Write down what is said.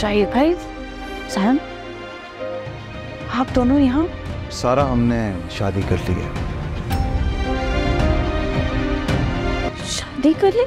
शाहिद भाई सहन आप दोनों यहाँ? सारा हमने शादी कर ली है। शादी कर ली?